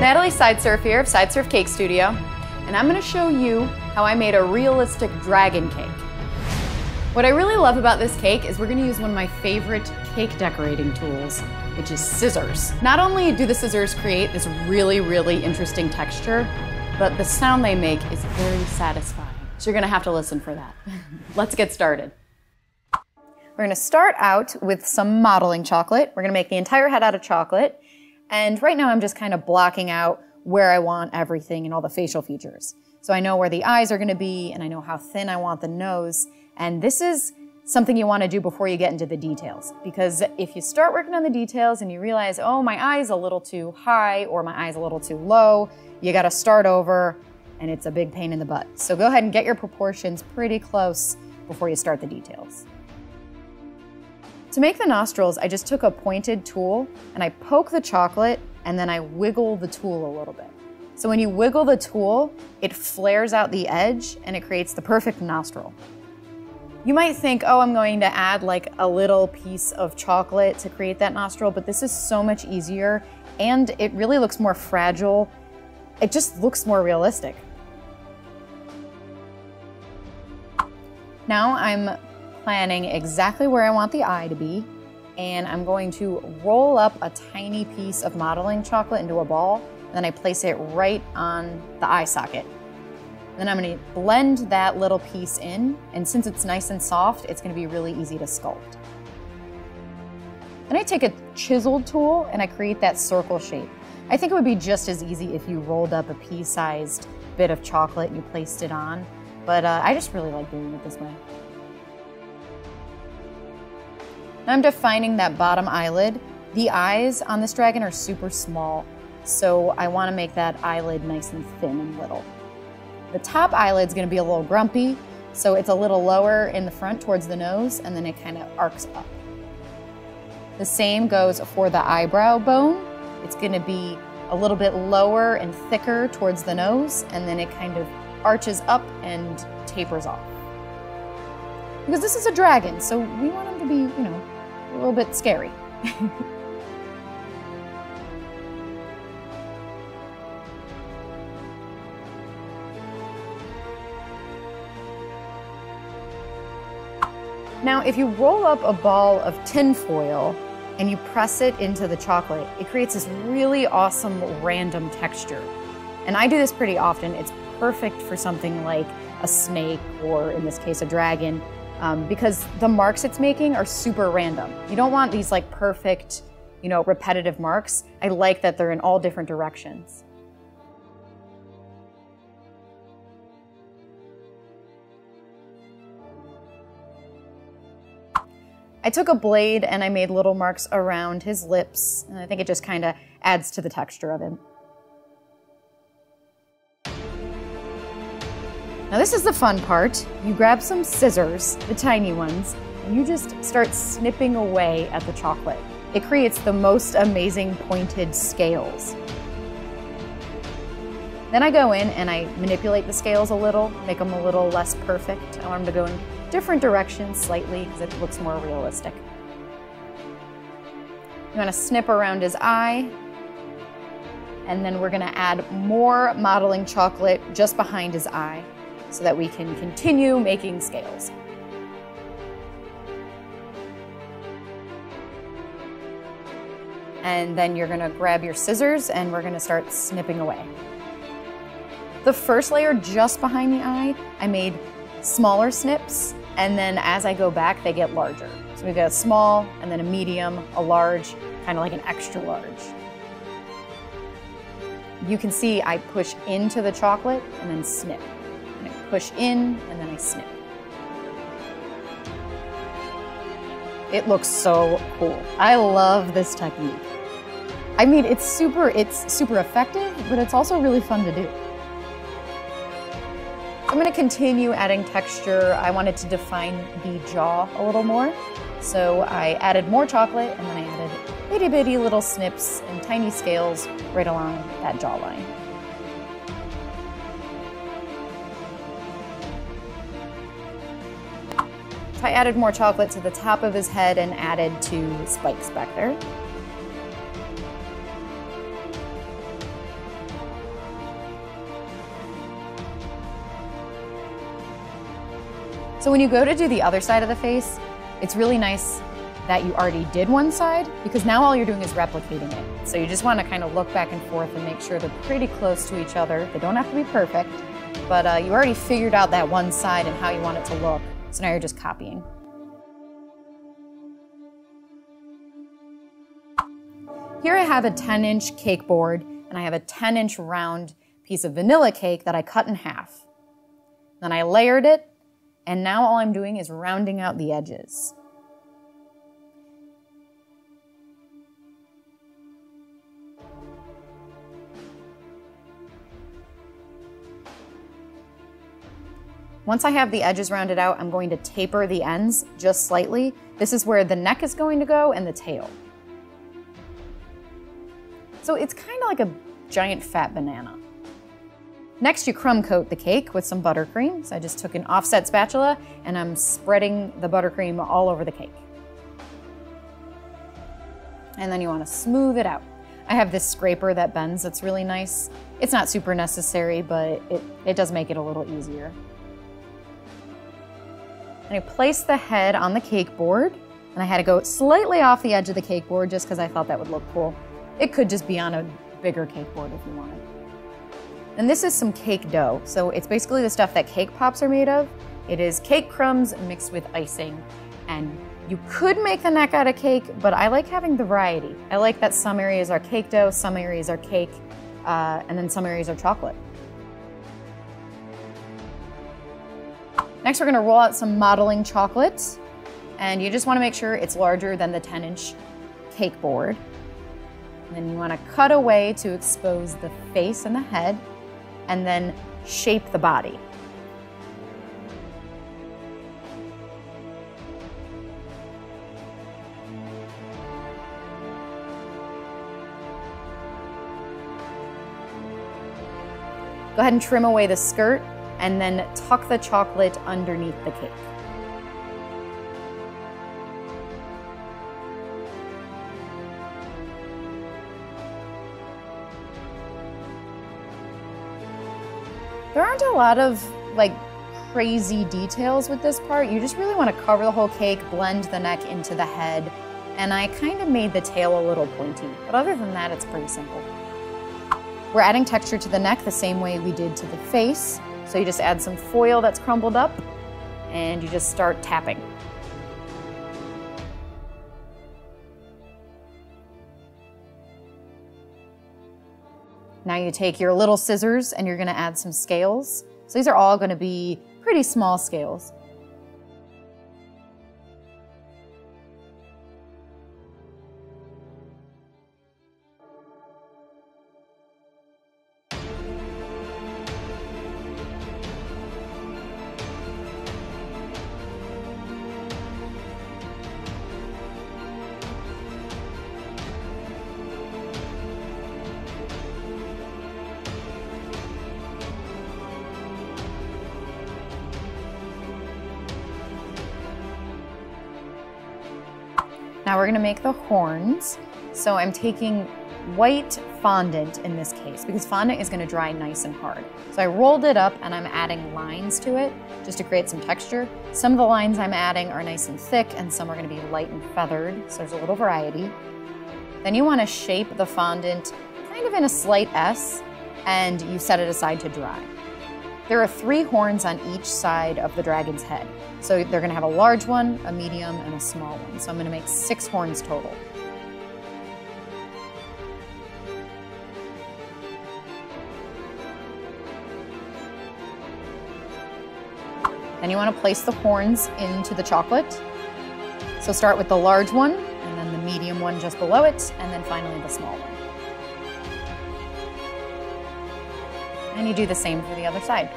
Natalie Sideserf here of Sideserf Cake Studio, and I'm going to show you how I made a realistic dragon cake. What I really love about this cake is we're going to use one of my favorite cake decorating tools, which is scissors. Not only do the scissors create this really, really interesting texture, but the sound they make is very satisfying. So you're going to have to listen for that. Let's get started. We're going to start out with some modeling chocolate. We're going to make the entire head out of chocolate. And right now I'm just kind of blocking out where I want everything and all the facial features. So I know where the eyes are going to be and I know how thin I want the nose. And this is something you want to do before you get into the details. Because if you start working on the details and you realize, oh, my eye's a little too high or my eye's a little too low, you got to start over and it's a big pain in the butt. So go ahead and get your proportions pretty close before you start the details. To make the nostrils, I just took a pointed tool and I poke the chocolate and then I wiggle the tool a little bit. So when you wiggle the tool, it flares out the edge and it creates the perfect nostril. You might think, oh, I'm going to add like a little piece of chocolate to create that nostril, but this is so much easier and it really looks more fragile. It just looks more realistic. Now I'm planning exactly where I want the eye to be, and I'm going to roll up a tiny piece of modeling chocolate into a ball, and then I place it right on the eye socket. Then I'm gonna blend that little piece in, and since it's nice and soft, it's gonna be really easy to sculpt. Then I take a chiseled tool and I create that circle shape. I think it would be just as easy if you rolled up a pea-sized bit of chocolate and you placed it on, but uh, I just really like doing it this way. I'm defining that bottom eyelid. The eyes on this dragon are super small, so I want to make that eyelid nice and thin and little. The top eyelid is going to be a little grumpy, so it's a little lower in the front towards the nose, and then it kind of arcs up. The same goes for the eyebrow bone. It's going to be a little bit lower and thicker towards the nose, and then it kind of arches up and tapers off. Because this is a dragon, so we want him to be, you know, a little bit scary. now, if you roll up a ball of tinfoil and you press it into the chocolate, it creates this really awesome random texture. And I do this pretty often. It's perfect for something like a snake or, in this case, a dragon um, because the marks it's making are super random. You don't want these like perfect, you know, repetitive marks. I like that they're in all different directions. I took a blade and I made little marks around his lips, and I think it just kind of adds to the texture of him. Now this is the fun part. You grab some scissors, the tiny ones, and you just start snipping away at the chocolate. It creates the most amazing pointed scales. Then I go in and I manipulate the scales a little, make them a little less perfect. I want them to go in different directions slightly because it looks more realistic. You want to snip around his eye, and then we're going to add more modeling chocolate just behind his eye so that we can continue making scales. And then you're gonna grab your scissors and we're gonna start snipping away. The first layer just behind the eye, I made smaller snips, and then as I go back, they get larger. So we've got a small, and then a medium, a large, kind of like an extra large. You can see I push into the chocolate and then snip push in, and then I snip. It looks so cool. I love this technique. I mean, it's super, it's super effective, but it's also really fun to do. I'm gonna continue adding texture. I wanted to define the jaw a little more. So I added more chocolate and then I added itty bitty little snips and tiny scales right along that jawline. I added more chocolate to the top of his head and added two spikes back there. So when you go to do the other side of the face, it's really nice that you already did one side because now all you're doing is replicating it. So you just want to kind of look back and forth and make sure they're pretty close to each other. They don't have to be perfect, but uh, you already figured out that one side and how you want it to look. So now you're just copying. Here I have a 10 inch cake board and I have a 10 inch round piece of vanilla cake that I cut in half. Then I layered it and now all I'm doing is rounding out the edges. Once I have the edges rounded out, I'm going to taper the ends just slightly. This is where the neck is going to go and the tail. So it's kind of like a giant fat banana. Next, you crumb coat the cake with some buttercream. So I just took an offset spatula and I'm spreading the buttercream all over the cake. And then you want to smooth it out. I have this scraper that bends that's really nice. It's not super necessary, but it, it does make it a little easier. And I placed the head on the cake board and I had to go slightly off the edge of the cake board just because I thought that would look cool. It could just be on a bigger cake board if you wanted. And this is some cake dough. So it's basically the stuff that cake pops are made of. It is cake crumbs mixed with icing. And you could make the neck out of cake, but I like having the variety. I like that some areas are cake dough, some areas are cake, uh, and then some areas are chocolate. Next, we're gonna roll out some modeling chocolate. And you just wanna make sure it's larger than the 10 inch cake board. And then you wanna cut away to expose the face and the head, and then shape the body. Go ahead and trim away the skirt and then tuck the chocolate underneath the cake. There aren't a lot of like crazy details with this part. You just really want to cover the whole cake, blend the neck into the head, and I kind of made the tail a little pointy. But other than that, it's pretty simple. We're adding texture to the neck the same way we did to the face. So you just add some foil that's crumbled up and you just start tapping. Now you take your little scissors and you're gonna add some scales. So these are all gonna be pretty small scales. Now we're gonna make the horns. So I'm taking white fondant in this case because fondant is gonna dry nice and hard. So I rolled it up and I'm adding lines to it just to create some texture. Some of the lines I'm adding are nice and thick and some are gonna be light and feathered, so there's a little variety. Then you wanna shape the fondant kind of in a slight S and you set it aside to dry. There are three horns on each side of the dragon's head. So they're gonna have a large one, a medium, and a small one. So I'm gonna make six horns total. Then you wanna place the horns into the chocolate. So start with the large one, and then the medium one just below it, and then finally the small one. And you do the same for the other side.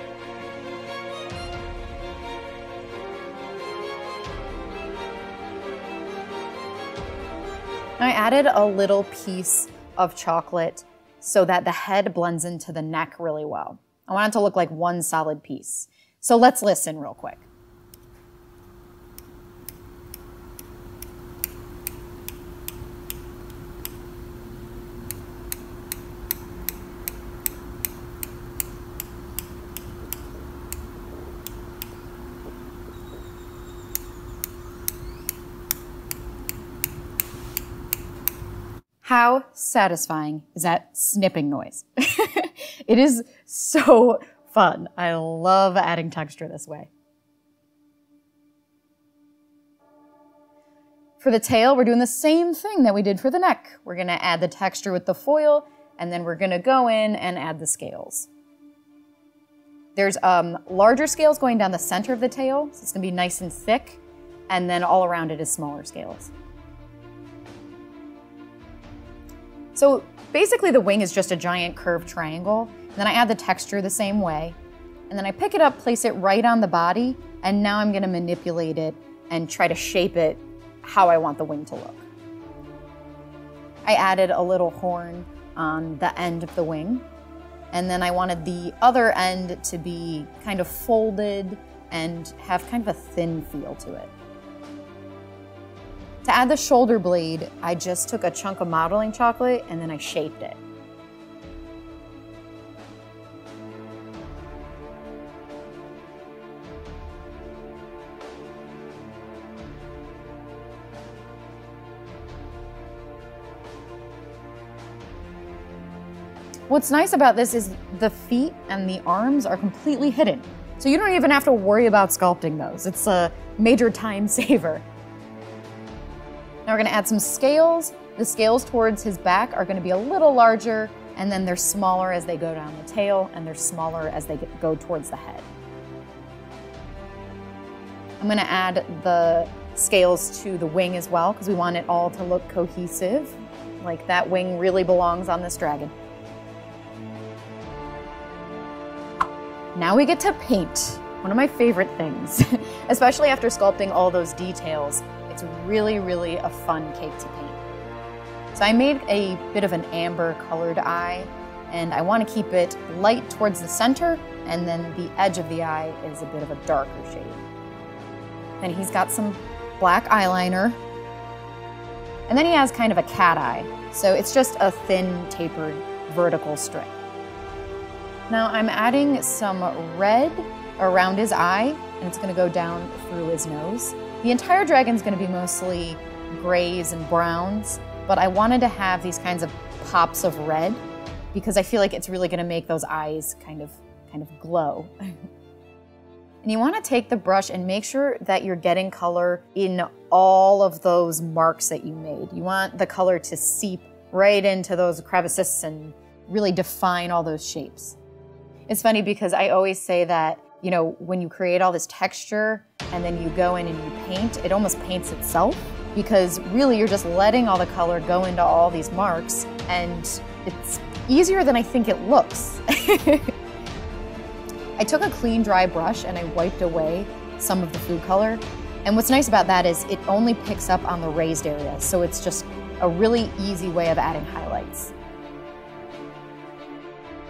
I added a little piece of chocolate so that the head blends into the neck really well. I want it to look like one solid piece. So let's listen real quick. How satisfying is that snipping noise? it is so fun. I love adding texture this way. For the tail, we're doing the same thing that we did for the neck. We're gonna add the texture with the foil, and then we're gonna go in and add the scales. There's um, larger scales going down the center of the tail, so it's gonna be nice and thick, and then all around it is smaller scales. So basically the wing is just a giant curved triangle. Then I add the texture the same way. And then I pick it up, place it right on the body, and now I'm gonna manipulate it and try to shape it how I want the wing to look. I added a little horn on the end of the wing. And then I wanted the other end to be kind of folded and have kind of a thin feel to it. To add the shoulder blade, I just took a chunk of modeling chocolate and then I shaped it. What's nice about this is the feet and the arms are completely hidden. So you don't even have to worry about sculpting those. It's a major time saver. Now we're gonna add some scales. The scales towards his back are gonna be a little larger and then they're smaller as they go down the tail and they're smaller as they go towards the head. I'm gonna add the scales to the wing as well because we want it all to look cohesive. Like that wing really belongs on this dragon. Now we get to paint, one of my favorite things, especially after sculpting all those details. It's really, really a fun cake to paint. So I made a bit of an amber colored eye and I want to keep it light towards the center and then the edge of the eye is a bit of a darker shade. Then he's got some black eyeliner and then he has kind of a cat eye. So it's just a thin tapered vertical strip. Now I'm adding some red around his eye and it's gonna go down through his nose. The entire dragon's gonna be mostly grays and browns, but I wanted to have these kinds of pops of red because I feel like it's really gonna make those eyes kind of, kind of glow. and you wanna take the brush and make sure that you're getting color in all of those marks that you made. You want the color to seep right into those crevices and really define all those shapes. It's funny because I always say that you know, when you create all this texture and then you go in and you paint, it almost paints itself because really you're just letting all the color go into all these marks and it's easier than I think it looks. I took a clean dry brush and I wiped away some of the food color. And what's nice about that is it only picks up on the raised areas. So it's just a really easy way of adding highlights.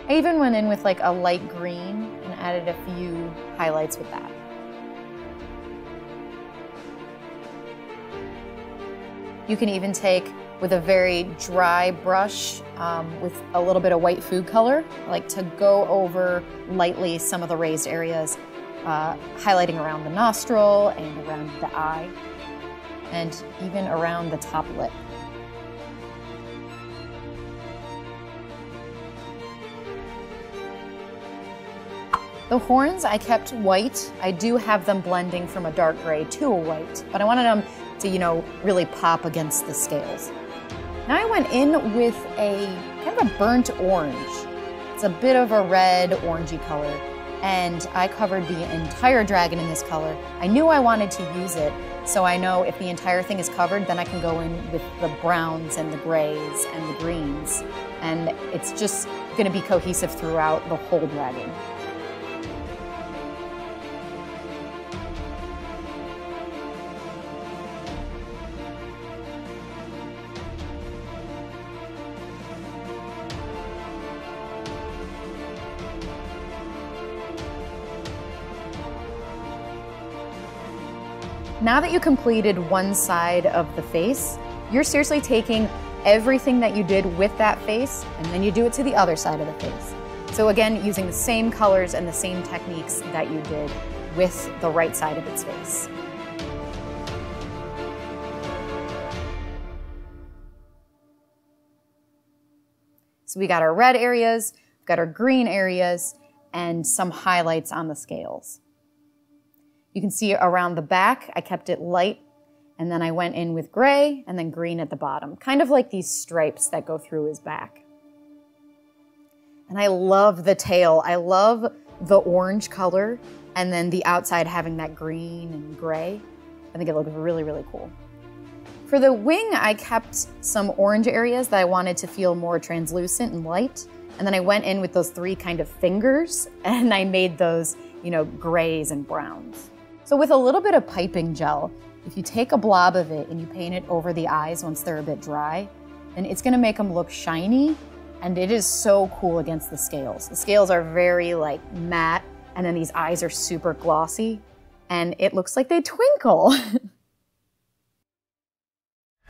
I even went in with like a light green added a few highlights with that. You can even take with a very dry brush um, with a little bit of white food color, like to go over lightly some of the raised areas, uh, highlighting around the nostril and around the eye, and even around the top lip. The horns I kept white. I do have them blending from a dark gray to a white, but I wanted them to, you know, really pop against the scales. Now I went in with a kind of a burnt orange. It's a bit of a red orangey color, and I covered the entire dragon in this color. I knew I wanted to use it, so I know if the entire thing is covered, then I can go in with the browns and the grays and the greens, and it's just gonna be cohesive throughout the whole dragon. Now that you completed one side of the face, you're seriously taking everything that you did with that face and then you do it to the other side of the face. So again, using the same colors and the same techniques that you did with the right side of its face. So we got our red areas, got our green areas, and some highlights on the scales. You can see around the back, I kept it light, and then I went in with gray and then green at the bottom, kind of like these stripes that go through his back. And I love the tail. I love the orange color and then the outside having that green and gray. I think it looks really, really cool. For the wing, I kept some orange areas that I wanted to feel more translucent and light. And then I went in with those three kind of fingers and I made those, you know, grays and browns. So with a little bit of piping gel, if you take a blob of it and you paint it over the eyes once they're a bit dry, then it's gonna make them look shiny and it is so cool against the scales. The scales are very like matte and then these eyes are super glossy and it looks like they twinkle.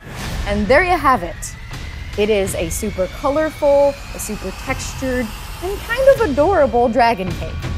and there you have it. It is a super colorful, a super textured, and kind of adorable dragon cake.